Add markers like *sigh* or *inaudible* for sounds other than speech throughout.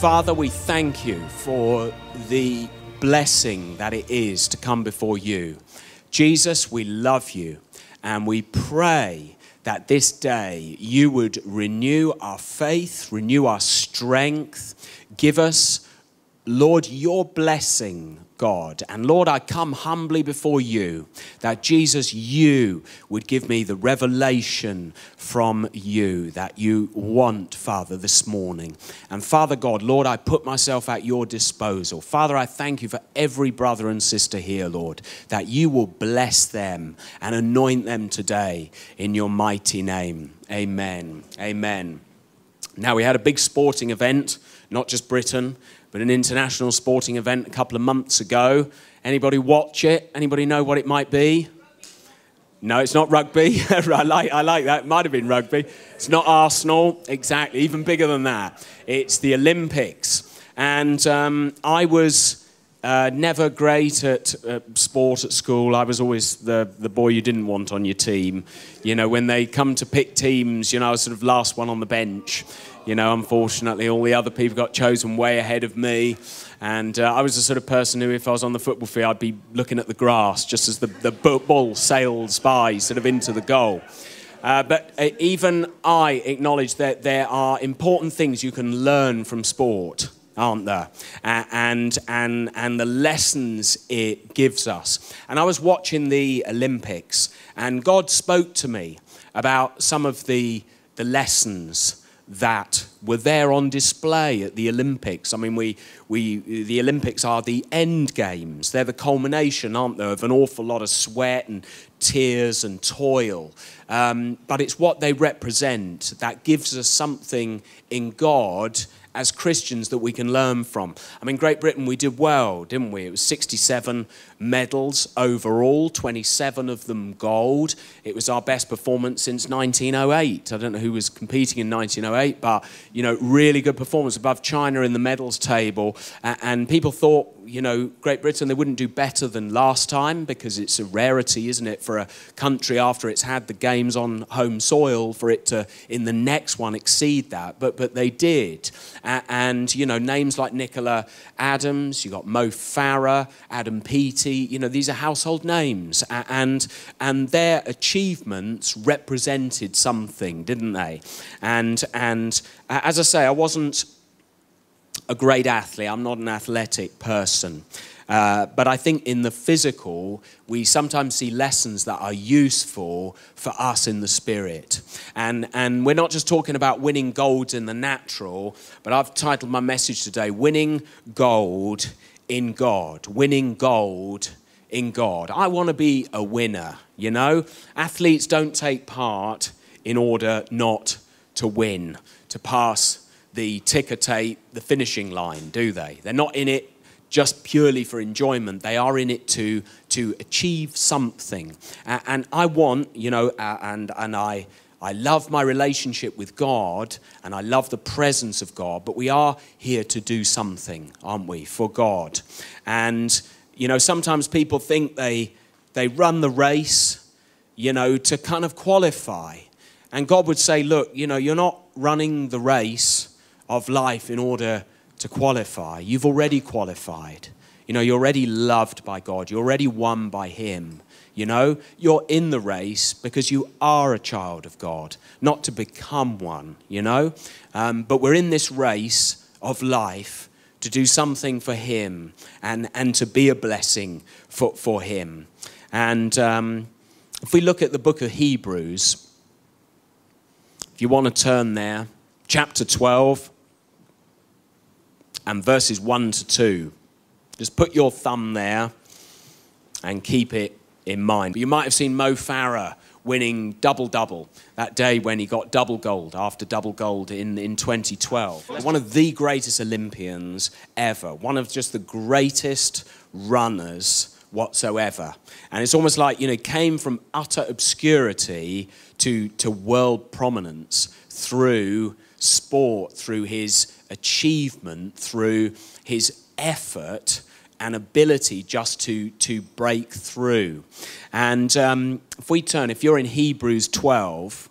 Father, we thank you for the blessing that it is to come before you. Jesus, we love you and we pray that this day you would renew our faith, renew our strength, give us, Lord, your blessing God. And Lord, I come humbly before you that Jesus, you would give me the revelation from you that you want, Father, this morning. And Father God, Lord, I put myself at your disposal. Father, I thank you for every brother and sister here, Lord, that you will bless them and anoint them today in your mighty name. Amen. Amen. Now, we had a big sporting event, not just Britain but an international sporting event a couple of months ago. Anybody watch it? Anybody know what it might be? No, it's not rugby. *laughs* I, like, I like that. It might have been rugby. It's not Arsenal. Exactly. Even bigger than that. It's the Olympics. And um, I was uh, never great at uh, sport at school. I was always the, the boy you didn't want on your team. You know, when they come to pick teams, you know, I was sort of last one on the bench. You know, unfortunately, all the other people got chosen way ahead of me. And uh, I was the sort of person who, if I was on the football field, I'd be looking at the grass just as the, the ball sails by, sort of into the goal. Uh, but uh, even I acknowledge that there are important things you can learn from sport, aren't there? Uh, and, and, and the lessons it gives us. And I was watching the Olympics, and God spoke to me about some of the, the lessons that were there on display at the Olympics. I mean, we, we, the Olympics are the end games. They're the culmination, aren't they, of an awful lot of sweat and tears and toil. Um, but it's what they represent that gives us something in God as Christians that we can learn from. I mean, Great Britain, we did well, didn't we? It was 67 medals overall, 27 of them gold. It was our best performance since 1908. I don't know who was competing in 1908, but, you know, really good performance above China in the medals table. And people thought you know, Great Britain, they wouldn't do better than last time because it's a rarity, isn't it, for a country after it's had the games on home soil for it to, in the next one, exceed that. But, but they did. And, you know, names like Nicola Adams, you got Mo Farah, Adam Peaty, you know, these are household names. And, and their achievements represented something, didn't they? And, and as I say, I wasn't a great athlete. I'm not an athletic person. Uh, but I think in the physical, we sometimes see lessons that are useful for us in the spirit. And, and we're not just talking about winning gold in the natural, but I've titled my message today, Winning Gold in God. Winning Gold in God. I want to be a winner, you know? Athletes don't take part in order not to win, to pass the ticker tape, the finishing line, do they? They're not in it just purely for enjoyment. They are in it to, to achieve something. Uh, and I want, you know, uh, and, and I, I love my relationship with God and I love the presence of God, but we are here to do something, aren't we, for God. And, you know, sometimes people think they, they run the race, you know, to kind of qualify. And God would say, look, you know, you're not running the race of life in order to qualify. You've already qualified. You know, you're already loved by God. You're already won by Him. You know, you're in the race because you are a child of God, not to become one, you know. Um, but we're in this race of life to do something for Him and, and to be a blessing for, for Him. And um, if we look at the book of Hebrews, if you want to turn there, chapter 12 and verses 1 to 2. Just put your thumb there and keep it in mind. You might have seen Mo Farah winning double double that day when he got double gold after double gold in, in 2012. One of the greatest Olympians ever, one of just the greatest runners whatsoever. And it's almost like, you know, came from utter obscurity to, to world prominence through sport, through his achievement, through his effort and ability just to, to break through. And um, if we turn, if you're in Hebrews 12,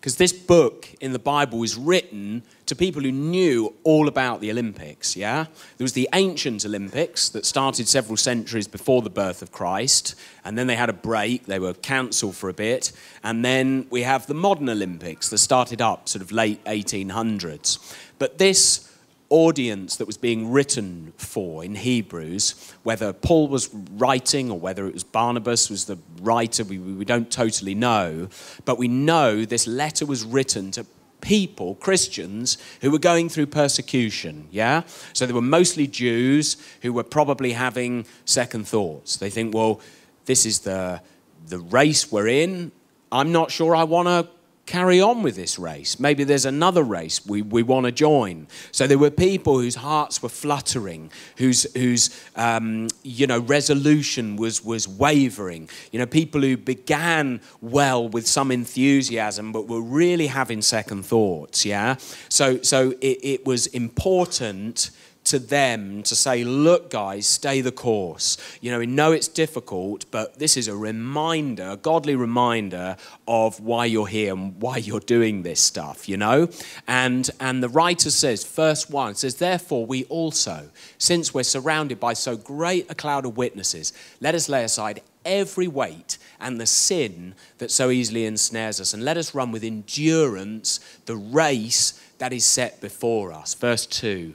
because this book in the Bible is written to people who knew all about the Olympics, yeah? There was the ancient Olympics that started several centuries before the birth of Christ, and then they had a break, they were cancelled for a bit, and then we have the modern Olympics that started up sort of late 1800s. But this audience that was being written for in Hebrews, whether Paul was writing or whether it was Barnabas was the writer, we, we don't totally know, but we know this letter was written to people, Christians, who were going through persecution, yeah? So they were mostly Jews who were probably having second thoughts. They think, well, this is the, the race we're in. I'm not sure I want to carry on with this race. Maybe there's another race we, we want to join. So there were people whose hearts were fluttering, whose, whose um, you know, resolution was, was wavering. You know, people who began well with some enthusiasm, but were really having second thoughts, yeah? So, so it, it was important to them to say, look, guys, stay the course. You know, we know it's difficult, but this is a reminder, a godly reminder of why you're here and why you're doing this stuff, you know? And, and the writer says, first one, says, therefore, we also, since we're surrounded by so great a cloud of witnesses, let us lay aside every weight and the sin that so easily ensnares us, and let us run with endurance the race that is set before us. Verse 2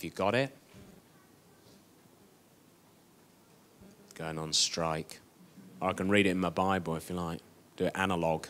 if you got it. Going on strike. Or I can read it in my Bible if you like. Do it analog.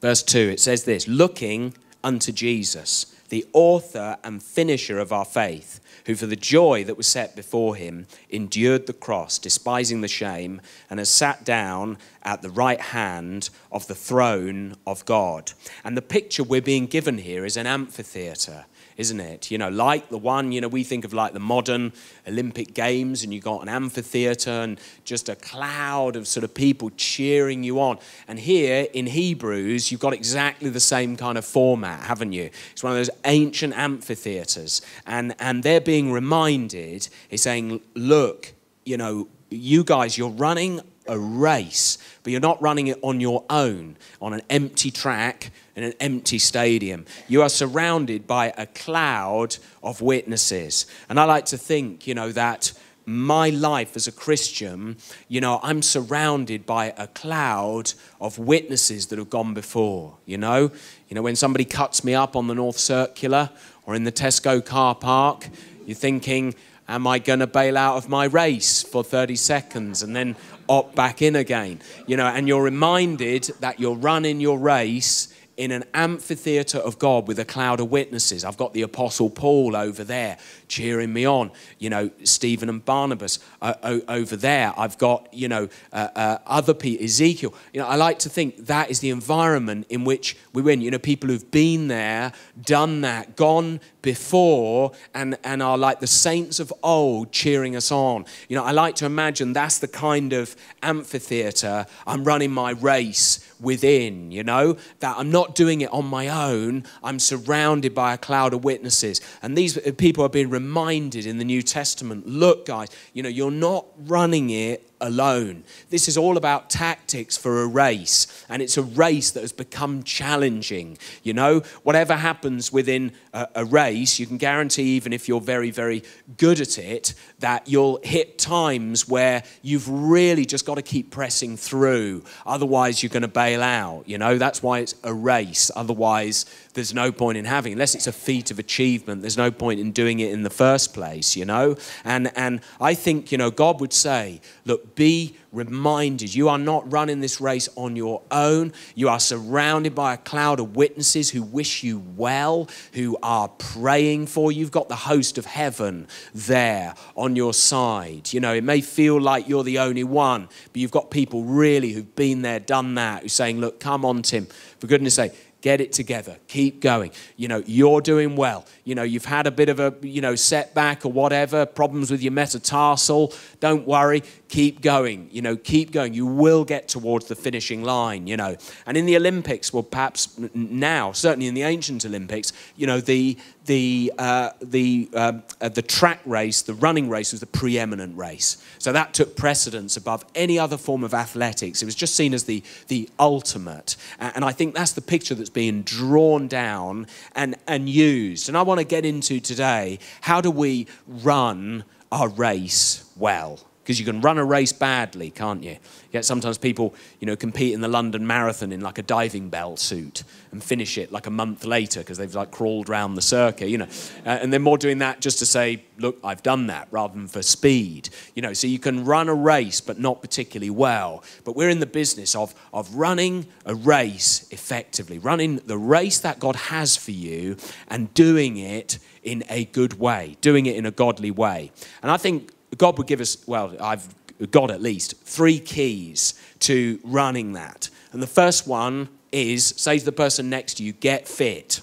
Verse 2, it says this looking unto Jesus, the author and finisher of our faith who for the joy that was set before him endured the cross, despising the shame, and has sat down at the right hand of the throne of God. And the picture we're being given here is an amphitheater isn't it? You know, like the one, you know, we think of like the modern Olympic Games, and you've got an amphitheater and just a cloud of sort of people cheering you on. And here in Hebrews, you've got exactly the same kind of format, haven't you? It's one of those ancient amphitheaters. And, and they're being reminded, he's saying, look, you know, you guys, you're running a race, but you're not running it on your own, on an empty track in an empty stadium. You are surrounded by a cloud of witnesses. And I like to think, you know, that my life as a Christian, you know, I'm surrounded by a cloud of witnesses that have gone before, you know. You know, when somebody cuts me up on the North Circular or in the Tesco car park, you're thinking, am I going to bail out of my race for 30 seconds and then opt back in again? You know, and you're reminded that you're running your race in an amphitheater of God with a cloud of witnesses. I've got the Apostle Paul over there cheering me on. You know, Stephen and Barnabas uh, over there. I've got, you know, uh, uh, other people, Ezekiel. You know, I like to think that is the environment in which we win. You know, people who've been there, done that, gone before, and, and are like the saints of old cheering us on. You know, I like to imagine that's the kind of amphitheater I'm running my race within, you know, that I'm not doing it on my own. I'm surrounded by a cloud of witnesses. And these people are being reminded in the New Testament look, guys, you know, you're not running it alone. This is all about tactics for a race, and it's a race that has become challenging. You know, whatever happens within a, a, race, you can guarantee, even if you're very, very good at it, that you'll hit times where you've really just got to keep pressing through. Otherwise, you're going to bail out. You know, that's why it's a race. Otherwise, there's no point in having, unless it's a feat of achievement, there's no point in doing it in the first place, you know? And, and I think, you know, God would say, look, be reminded you are not running this race on your own. You are surrounded by a cloud of witnesses who wish you well, who are praying for you. You've got the host of heaven there on your side. You know, it may feel like you're the only one, but you've got people really who've been there, done that, who's saying, look, come on, Tim, for goodness sake, Get it together. Keep going. You know, you're doing well. You know, you've had a bit of a, you know, setback or whatever, problems with your metatarsal. Don't worry. Keep going. You know, keep going. You will get towards the finishing line, you know. And in the Olympics, well, perhaps now, certainly in the ancient Olympics, you know, the, the, uh, the, um, uh, the track race, the running race was the preeminent race. So that took precedence above any other form of athletics. It was just seen as the, the ultimate. And I think that's the picture that's being drawn down and, and used. And I want to get into today how do we run our race well? Because you can run a race badly, can't you? Yet sometimes people, you know, compete in the London Marathon in like a diving bell suit and finish it like a month later because they've like crawled around the circuit, you know. Uh, and they're more doing that just to say, look, I've done that, rather than for speed, you know. So you can run a race, but not particularly well. But we're in the business of of running a race effectively, running the race that God has for you, and doing it in a good way, doing it in a godly way. And I think God would give us, well, I've got at least three keys to running that. And the first one is say to the person next to you, get fit.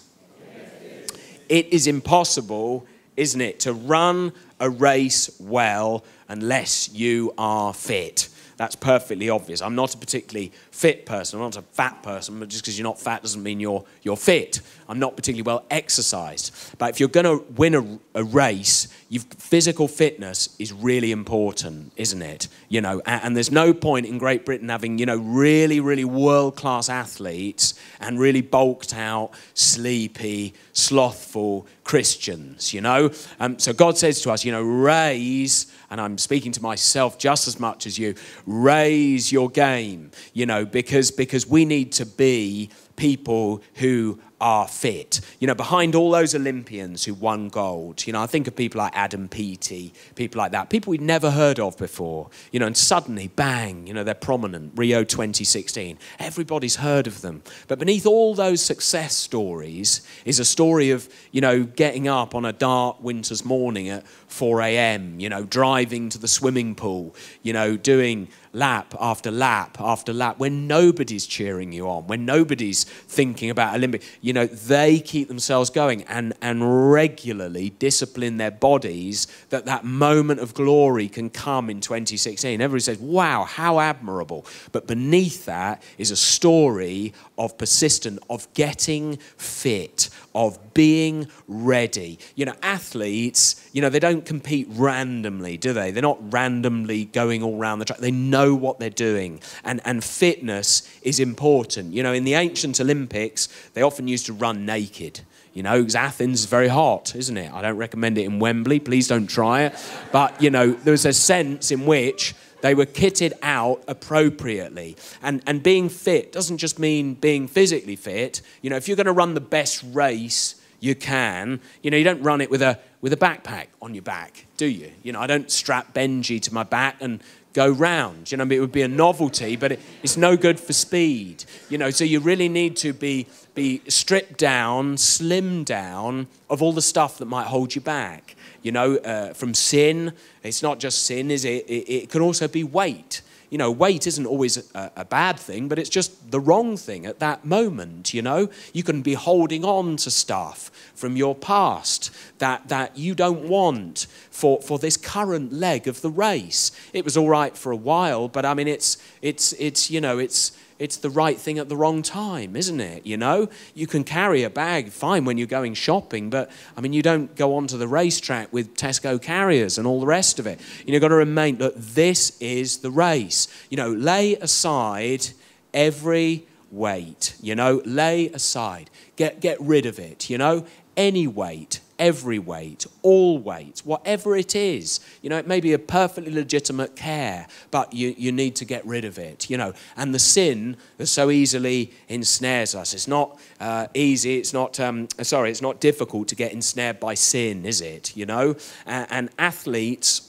It is impossible, isn't it, to run a race well unless you are fit. That's perfectly obvious. I'm not a particularly fit person. I'm not a fat person, but just because you're not fat doesn't mean you're, you're fit. I'm not particularly well exercised. But if you're going to win a, a race, physical fitness is really important, isn't it? You know, and, and there's no point in Great Britain having, you know, really, really world-class athletes and really bulked out, sleepy, slothful Christians, you know? Um, so God says to us, you know, raise and I'm speaking to myself just as much as you, raise your game, you know, because, because we need to be people who are fit. You know, behind all those Olympians who won gold, you know, I think of people like Adam Peaty, people like that, people we'd never heard of before, you know, and suddenly, bang, you know, they're prominent. Rio 2016. Everybody's heard of them. But beneath all those success stories is a story of, you know, getting up on a dark winter's morning at 4 a.m., you know, driving to the swimming pool, you know, doing lap after lap after lap when nobody's cheering you on, when nobody's thinking about Olympic, you know, they keep themselves going and, and regularly discipline their bodies that that moment of glory can come in 2016. Everybody says, wow, how admirable. But beneath that is a story of persistent, of getting fit, of being ready. You know, athletes, you know, they don't compete randomly, do they? They're not randomly going all around the track. They know what they're doing. And, and fitness is important. You know, in the ancient Olympics, they often used to run naked. You know, because Athens is very hot, isn't it? I don't recommend it in Wembley. Please don't try it. But, you know, there's a sense in which they were kitted out appropriately. And, and being fit doesn't just mean being physically fit. You know, if you're going to run the best race you can, you know, you don't run it with a, with a backpack on your back, do you? You know, I don't strap Benji to my back and go round. You know, I mean, it would be a novelty, but it, it's no good for speed. You know, so you really need to be, be stripped down, slimmed down of all the stuff that might hold you back you know, uh, from sin. It's not just sin, is it? It, it can also be weight. You know, weight isn't always a, a, bad thing, but it's just the wrong thing at that moment, you know? You can be holding on to stuff from your past that, that you don't want for, for this current leg of the race. It was all right for a while, but I mean, it's, it's, it's you know, it's, it's the right thing at the wrong time, isn't it? You know, you can carry a bag fine when you're going shopping, but I mean, you don't go onto the racetrack with Tesco carriers and all the rest of it. You know, got to remain that this is the race. You know, lay aside every weight. You know, lay aside, get get rid of it. You know, any weight every weight, all weight, whatever it is. You know, it may be a perfectly legitimate care, but you, you need to get rid of it, you know. And the sin that so easily ensnares us. It's not uh, easy, it's not, um, sorry, it's not difficult to get ensnared by sin, is it? You know? and, and athletes,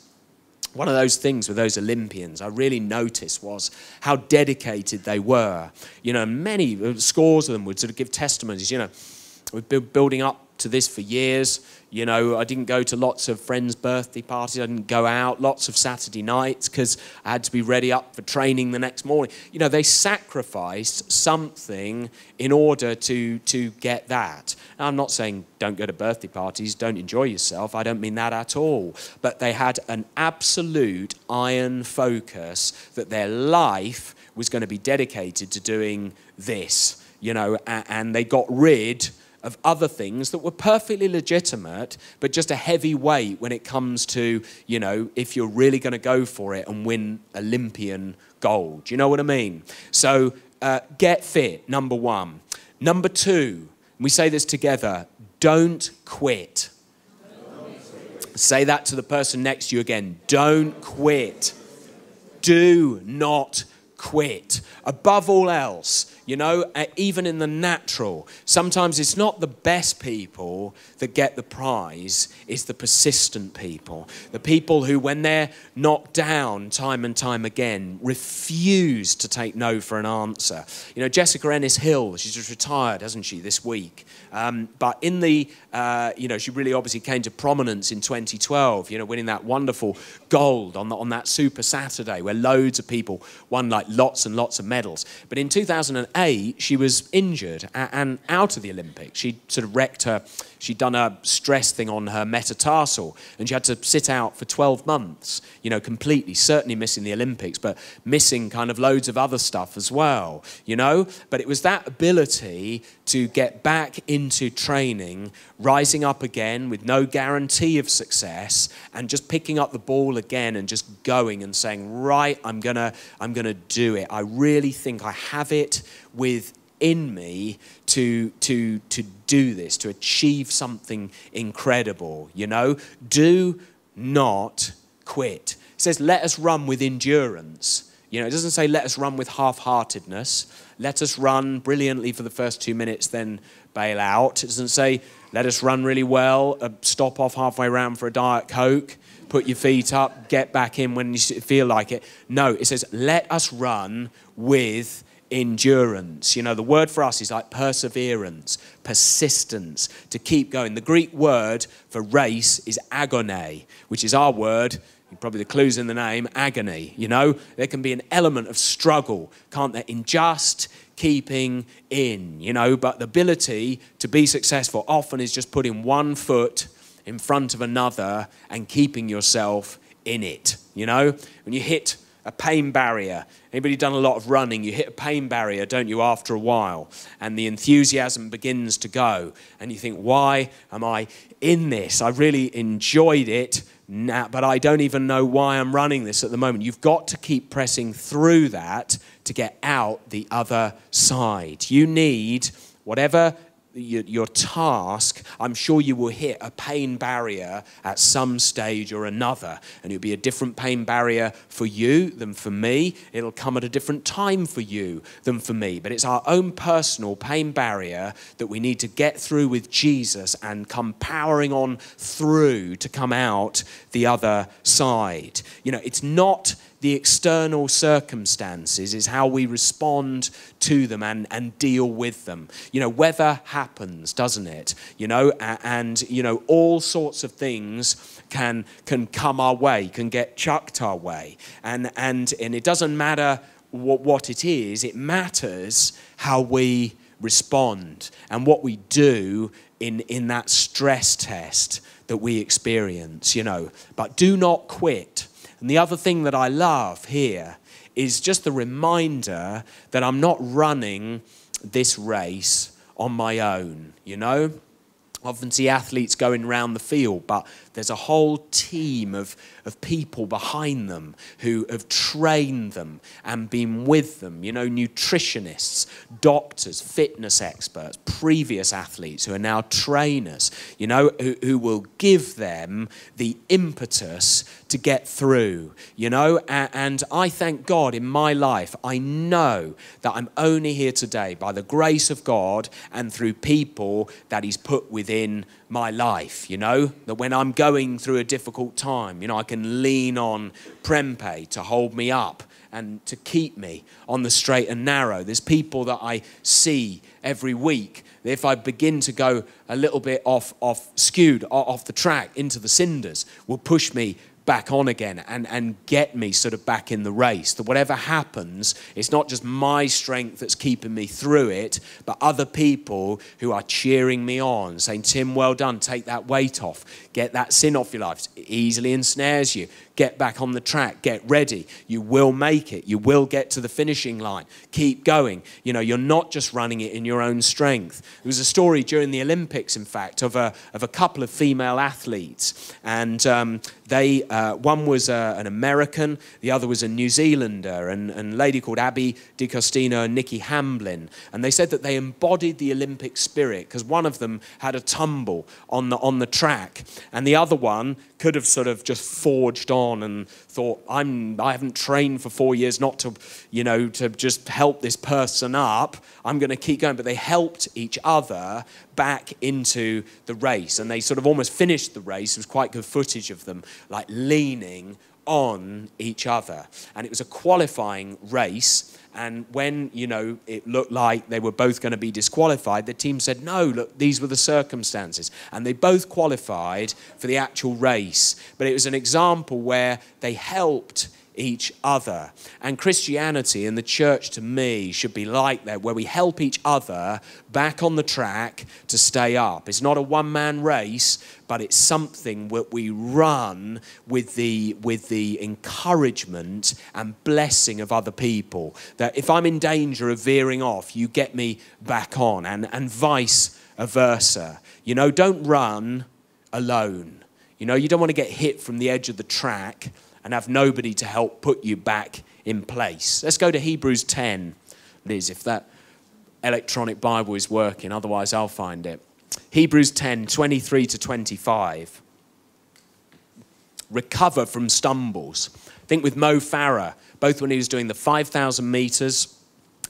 one of those things with those Olympians I really noticed was how dedicated they were. You know, many scores of them would sort of give testimonies, you know, we're building up to this for years. You know, I didn't go to lots of friends' birthday parties. I didn't go out lots of Saturday nights because I had to be ready up for training the next morning. You know, they sacrificed something in order to, to get that. Now, I'm not saying don't go to birthday parties, don't enjoy yourself. I don't mean that at all. But they had an absolute iron focus that their life was going to be dedicated to doing this, you know, and they got rid of other things that were perfectly legitimate, but just a heavy weight when it comes to, you know, if you're really going to go for it and win Olympian gold. Do you know what I mean? So uh, get fit, number one. Number two, we say this together don't quit. Say that to the person next to you again. Don't quit. Do not quit. Above all else, you know, uh, even in the natural, sometimes it's not the best people that get the prize, it's the persistent people. The people who, when they're knocked down time and time again, refuse to take no for an answer. You know, Jessica Ennis Hill, she's just retired, hasn't she, this week? Um, but in the, uh, you know, she really obviously came to prominence in 2012, you know, winning that wonderful gold on, the, on that Super Saturday where loads of people won like lots and lots of medals. But in 2008, she was injured and out of the Olympics. She sort of wrecked her she'd done a stress thing on her metatarsal and she had to sit out for 12 months, you know, completely, certainly missing the Olympics, but missing kind of loads of other stuff as well, you know? But it was that ability to get back into training, rising up again with no guarantee of success, and just picking up the ball again and just going and saying, right, I'm gonna, I'm gonna do it. I really think I have it with in me to, to, to do this, to achieve something incredible. You know, do not quit. It says, let us run with endurance. You know, it doesn't say let us run with half heartedness. Let us run brilliantly for the first two minutes, then bail out. It doesn't say let us run really well, uh, stop off halfway around for a Diet Coke, put your feet up, get back in when you feel like it. No, it says let us run with endurance. You know, the word for us is like perseverance, persistence, to keep going. The Greek word for race is agone, which is our word, probably the clues in the name, agony. You know, there can be an element of struggle, can't there, in just keeping in, you know, but the ability to be successful often is just putting one foot in front of another and keeping yourself in it, you know? When you hit a pain barrier. Anybody done a lot of running? You hit a pain barrier, don't you, after a while? And the enthusiasm begins to go. And you think, why am I in this? I really enjoyed it, now, but I don't even know why I'm running this at the moment. You've got to keep pressing through that to get out the other side. You need whatever your, your, task, I'm sure you will hit a pain barrier at some stage or another. And it'll be a different pain barrier for you than for me. It'll come at a different time for you than for me. But it's our own personal pain barrier that we need to get through with Jesus and come powering on through to come out the other side. You know, it's not the external circumstances is how we respond to them and, and deal with them. You know, weather happens, doesn't it? You know, and, you know, all sorts of things can, can come our way, can get chucked our way. And, and, and it doesn't matter what, what it is, it matters how we respond and what we do in, in that stress test that we experience, you know. But do not quit and the other thing that I love here is just the reminder that I'm not running this race on my own, you know? Often see athletes going around the field, but there's a whole team of, of people behind them who have trained them and been with them. You know, nutritionists, doctors, fitness experts, previous athletes who are now trainers, you know, who, who will give them the impetus to get through, you know. And, and I thank God in my life, I know that I'm only here today by the grace of God and through people that He's put within within my life, you know, that when I'm going through a difficult time, you know, I can lean on Prempe to hold me up and to keep me on the straight and narrow. There's people that I see every week. If I begin to go a little bit off, off skewed, off the track into the cinders, will push me back on again and, and get me sort of back in the race. That whatever happens, it's not just my strength that's keeping me through it, but other people who are cheering me on, saying, Tim, well done, take that weight off, get that sin off your life. It easily ensnares you. Get back on the track, get ready. You will make it. You will get to the finishing line. Keep going. You know, you're not just running it in your own strength. There was a story during the Olympics, in fact, of a, of a couple of female athletes, and um, they, uh, one was uh, an American, the other was a New Zealander, and, and a lady called Abbey D'Agostino and Nikki Hamblin. And they said that they embodied the Olympic spirit because one of them had a tumble on the, on the track, and the other one could have sort of just forged on and thought, I'm, I haven't trained for four years not to, you know, to just help this person up. I'm going to keep going. But they helped each other back into the race. And they sort of almost finished the race. There was quite good footage of them, like leaning on each other. And it was a qualifying race. And when, you know, it looked like they were both going to be disqualified, the team said, no, look, these were the circumstances. And they both qualified for the actual race. But it was an example where they helped each other. And Christianity and the church to me should be like that, where we help each other back on the track to stay up. It's not a one man race, but it's something that we run with the, with the encouragement and blessing of other people. That if I'm in danger of veering off, you get me back on, and, and vice versa. You know, don't run alone. You know, you don't want to get hit from the edge of the track and have nobody to help put you back in place. Let's go to Hebrews 10, Liz, if that electronic Bible is working. Otherwise, I'll find it. Hebrews 10, 23 to 25. Recover from stumbles. Think with Mo Farah, both when he was doing the 5,000 meters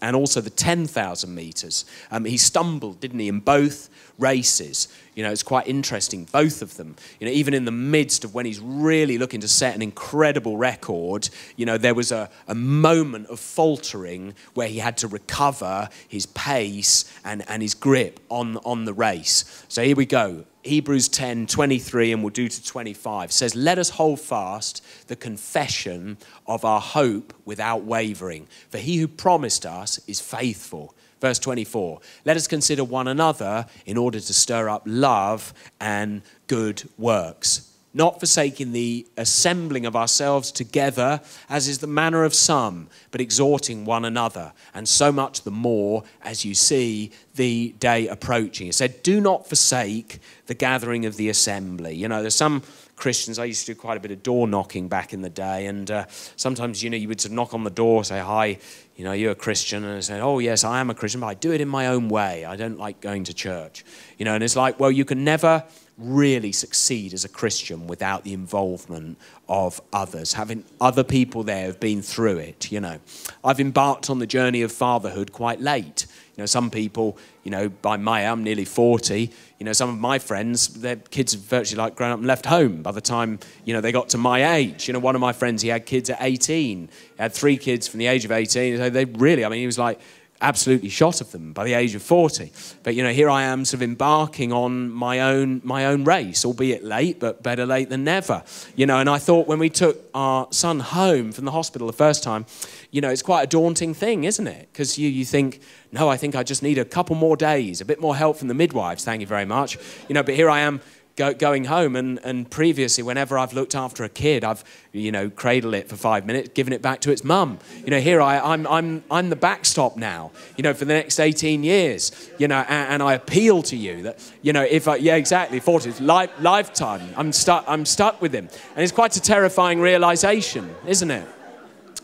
and also the 10,000 meters, um, he stumbled, didn't he, in both races. You know, it's quite interesting, both of them. You know, even in the midst of when he's really looking to set an incredible record, you know, there was a, a moment of faltering where he had to recover his pace and, and his grip on, on the race. So here we go. Hebrews 10 23, and we'll do to 25 says, Let us hold fast the confession of our hope without wavering, for he who promised us is faithful. Verse 24 Let us consider one another in order to stir up love and good works not forsaking the assembling of ourselves together, as is the manner of some, but exhorting one another, and so much the more as you see the day approaching. It said, Do not forsake the gathering of the assembly. You know, there's some Christians, I used to do quite a bit of door knocking back in the day, and uh, sometimes, you know, you would sort of knock on the door, say, Hi, you know, you're a Christian, and I say, Oh, yes, I am a Christian, but I do it in my own way. I don't like going to church. You know, and it's like, Well, you can never really succeed as a Christian without the involvement of others, having other people there who've been through it, you know. I've embarked on the journey of fatherhood quite late. You know, some people, you know, by my, I'm nearly 40, you know, some of my friends, their kids have virtually like grown up and left home by the time, you know, they got to my age. You know, one of my friends, he had kids at 18, he had three kids from the age of 18. So they really, I mean, he was like, absolutely shot of them by the age of 40. But you know, here I am sort of embarking on my own my own race, albeit late, but better late than never. You know, and I thought when we took our son home from the hospital the first time, you know, it's quite a daunting thing, isn't it? Because you, you think, no, I think I just need a couple more days, a bit more help from the midwives, thank you very much. You know, but here I am go, going home. And, and previously, whenever I've looked after a kid, I've, you know, cradled it for five minutes, given it back to its mum. You know, here I, I'm, I'm, I'm the backstop now, you know, for the next 18 years, you know, and, and I appeal to you that, you know, if I, yeah, exactly, 40, life, lifetime, I'm stuck, I'm stuck with him. And it's quite a terrifying realization, isn't it?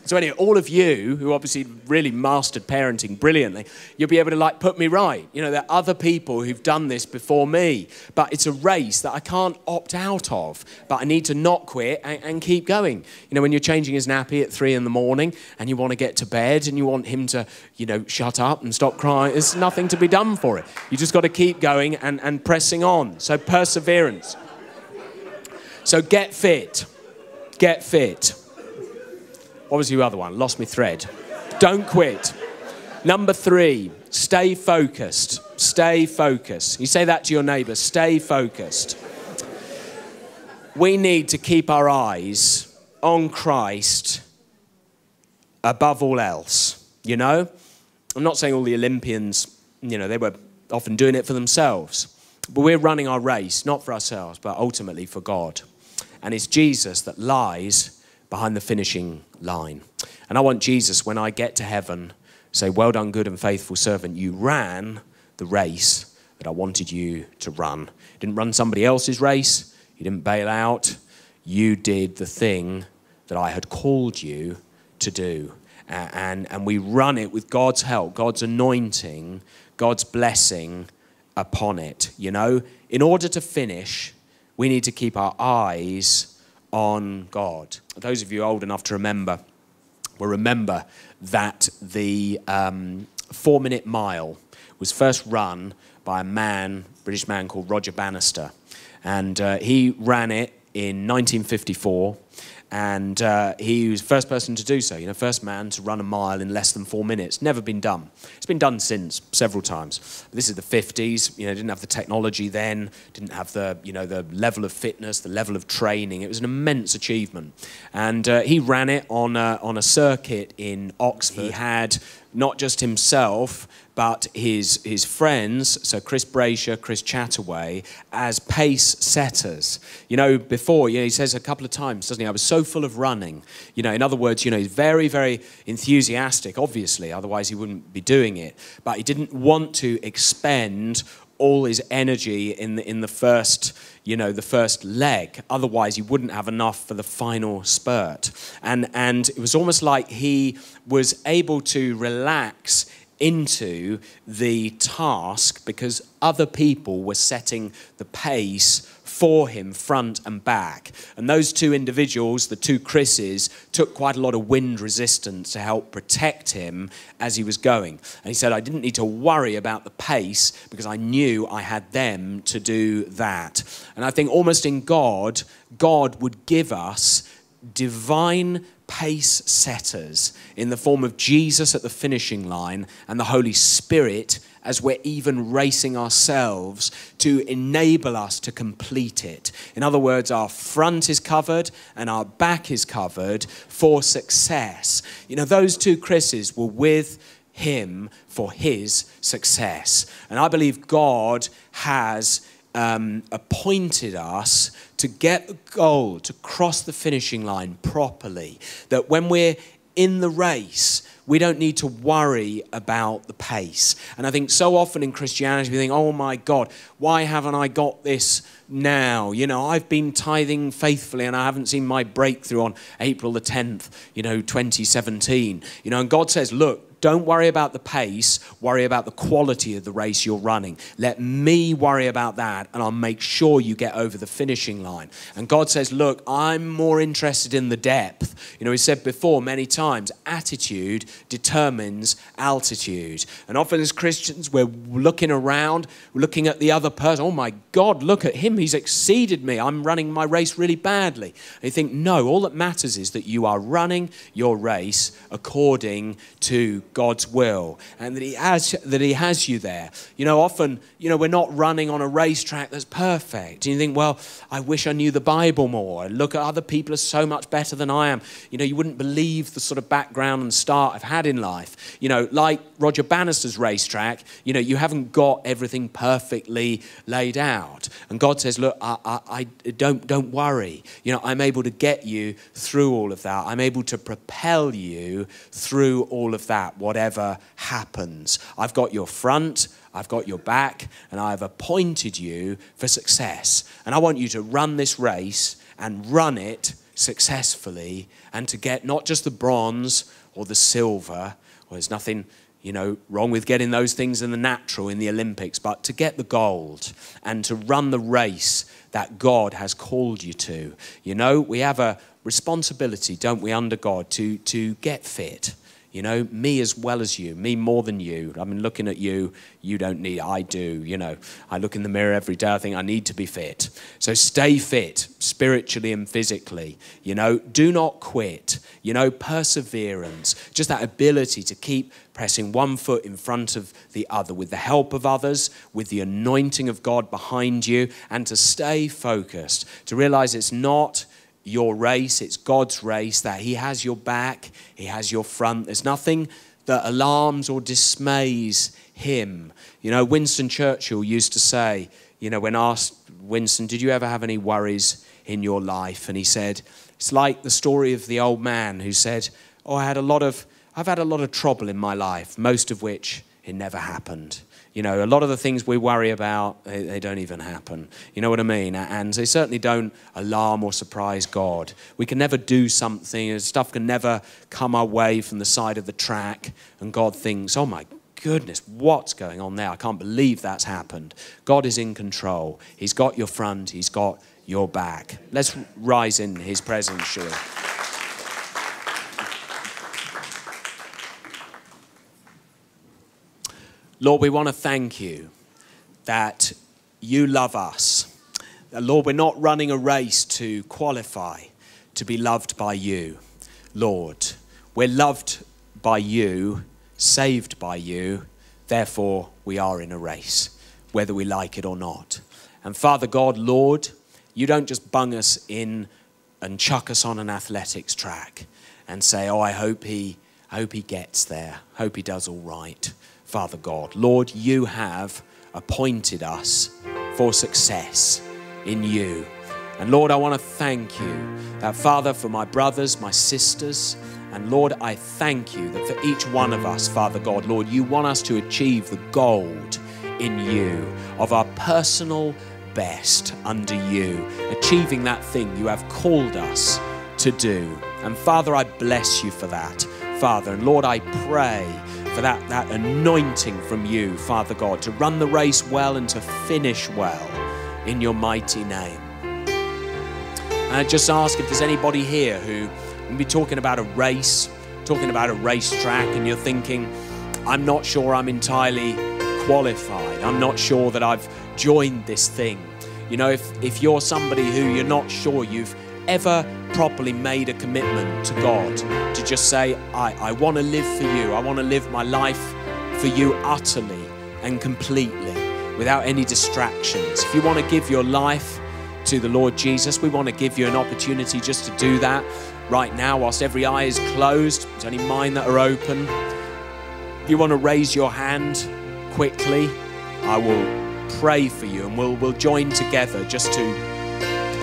So anyway, all of you who obviously really mastered parenting brilliantly, you'll be able to like put me right. You know, there are other people who've done this before me, but it's a race that I can't opt out of. But I need to not quit and, and keep going. You know, when you're changing his nappy at three in the morning and you want to get to bed and you want him to, you know, shut up and stop crying, there's nothing to be done for it. You just got to keep going and, and pressing on. So perseverance. So get fit. Get fit. What was the other one? Lost my thread. Don't quit. Number three, stay focused. Stay focused. You say that to your neighbor stay focused. We need to keep our eyes on Christ above all else. You know? I'm not saying all the Olympians, you know, they were often doing it for themselves. But we're running our race, not for ourselves, but ultimately for God. And it's Jesus that lies behind the finishing line. And I want Jesus, when I get to heaven, say, Well done, good and faithful servant. You ran the race that I wanted you to run. You didn't run somebody else's race, you didn't bail out. You did the thing that I had called you to do. And, and we run it with God's help, God's anointing, God's blessing upon it. You know, in order to finish, we need to keep our eyes on God. Those of you old enough to remember will remember that the um, four minute mile was first run by a man, British man called Roger Bannister. And uh, he ran it in 1954 and uh, he was the first person to do so. You know, first man to run a mile in less than four minutes. Never been done. It's been done since several times. But this is the 50s. You know, didn't have the technology then. Didn't have the you know the level of fitness, the level of training. It was an immense achievement. And uh, he ran it on a, on a circuit in Oxford. He had not just himself, but his, his friends, so Chris Brasher, Chris Chataway, as pace setters. You know, before, you know, he says a couple of times, doesn't he? I was so full of running. You know, in other words, you know, he's very, very enthusiastic, obviously, otherwise he wouldn't be doing it. But he didn't want to expend all his energy in the, in the first you know the first leg otherwise he wouldn't have enough for the final spurt and and it was almost like he was able to relax into the task because other people were setting the pace for him front and back. And those two individuals, the two Chris's, took quite a lot of wind resistance to help protect him as he was going. And he said, I didn't need to worry about the pace because I knew I had them to do that. And I think almost in God, God would give us divine pace setters in the form of Jesus at the finishing line and the Holy Spirit as we're even racing ourselves to enable us to complete it. In other words, our front is covered and our back is covered for success. You know, those two Chris's were with him for his success. And I believe God has um, appointed us to get a goal, to cross the finishing line properly. That when we're in the race, we don't need to worry about the pace. And I think so often in Christianity, we think, oh my God, why haven't I got this now? You know, I've been tithing faithfully and I haven't seen my breakthrough on April the 10th, you know, 2017. You know, and God says, look, don't worry about the pace, worry about the quality of the race you're running. Let me worry about that, and I'll make sure you get over the finishing line. And God says, Look, I'm more interested in the depth. You know, He said before many times, attitude determines altitude. And often as Christians, we're looking around, looking at the other person. Oh my God, look at him. He's exceeded me. I'm running my race really badly. And you think, No, all that matters is that you are running your race according to God's will and that he has that he has you there. You know, often, you know, we're not running on a racetrack that's perfect. And you think, well, I wish I knew the Bible more. Look at other people are so much better than I am. You know, you wouldn't believe the sort of background and start I've had in life. You know, like Roger Bannister's racetrack, you know, you haven't got everything perfectly laid out. And God says, look, I, I, I don't don't worry. You know, I'm able to get you through all of that. I'm able to propel you through all of that whatever happens. I've got your front, I've got your back, and I've appointed you for success. And I want you to run this race and run it successfully and to get not just the bronze or the silver, well, there's nothing you know, wrong with getting those things in the natural in the Olympics, but to get the gold and to run the race that God has called you to. You know, we have a responsibility, don't we, under God, to, to get fit you know, me as well as you, me more than you. I mean, looking at you, you don't need, I do. You know, I look in the mirror every day, I think I need to be fit. So stay fit, spiritually and physically. You know, do not quit. You know, perseverance, just that ability to keep pressing one foot in front of the other with the help of others, with the anointing of God behind you, and to stay focused, to realize it's not your race, it's God's race, that He has your back, He has your front. There's nothing that alarms or dismays Him. You know, Winston Churchill used to say, you know, when asked, Winston, did you ever have any worries in your life? And he said, it's like the story of the old man who said, Oh, I had a lot of, I've had a lot of trouble in my life, most of which it never happened. You know, a lot of the things we worry about, they, they, don't even happen. You know what I mean? And they certainly don't alarm or surprise God. We can never do something, stuff can never come our way from the side of the track, and God thinks, oh my goodness, what's going on there? I can't believe that's happened. God is in control. He's got your front, He's got your back. Let's rise in His presence, shall we? Lord, we want to thank you that you love us. Lord, we're not running a race to qualify to be loved by you. Lord, we're loved by you, saved by you, therefore we are in a race, whether we like it or not. And Father God, Lord, you don't just bung us in and chuck us on an athletics track and say, oh, I hope he, I hope he gets there, hope he does all right. Father God. Lord, you have appointed us for success in you. And Lord, I want to thank you that, Father, for my brothers, my sisters, and Lord, I thank you that for each one of us, Father God, Lord, you want us to achieve the gold in you of our personal best under you, achieving that thing you have called us to do. And Father, I bless you for that, Father. And Lord, I pray for that, that anointing from you, Father God, to run the race well and to finish well in your mighty name. And I just ask if there's anybody here who will be talking about a race, talking about a racetrack, and you're thinking, I'm not sure I'm entirely qualified. I'm not sure that I've joined this thing. You know, if, if you're somebody who you're not sure you've ever properly made a commitment to God to just say, I, I want to live for you. I want to live my life for you utterly and completely without any distractions. If you want to give your life to the Lord Jesus, we want to give you an opportunity just to do that right now whilst every eye is closed. There's only mine that are open. If you want to raise your hand quickly, I will pray for you and we'll, we'll join together just to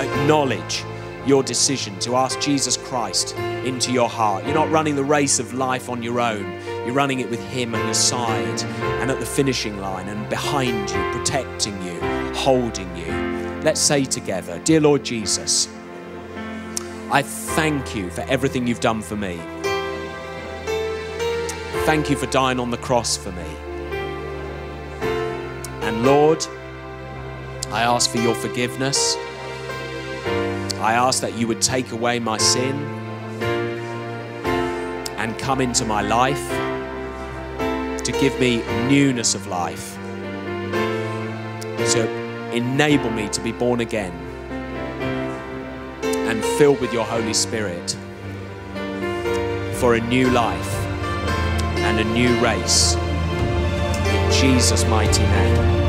acknowledge your decision to ask Jesus Christ into your heart. You're not running the race of life on your own. You're running it with Him at your side and at the finishing line and behind you, protecting you, holding you. Let's say together, Dear Lord Jesus, I thank you for everything you've done for me. Thank you for dying on the cross for me. And Lord, I ask for your forgiveness. I ask that you would take away my sin and come into my life to give me newness of life, to enable me to be born again and filled with your Holy Spirit for a new life and a new race. In Jesus' mighty name.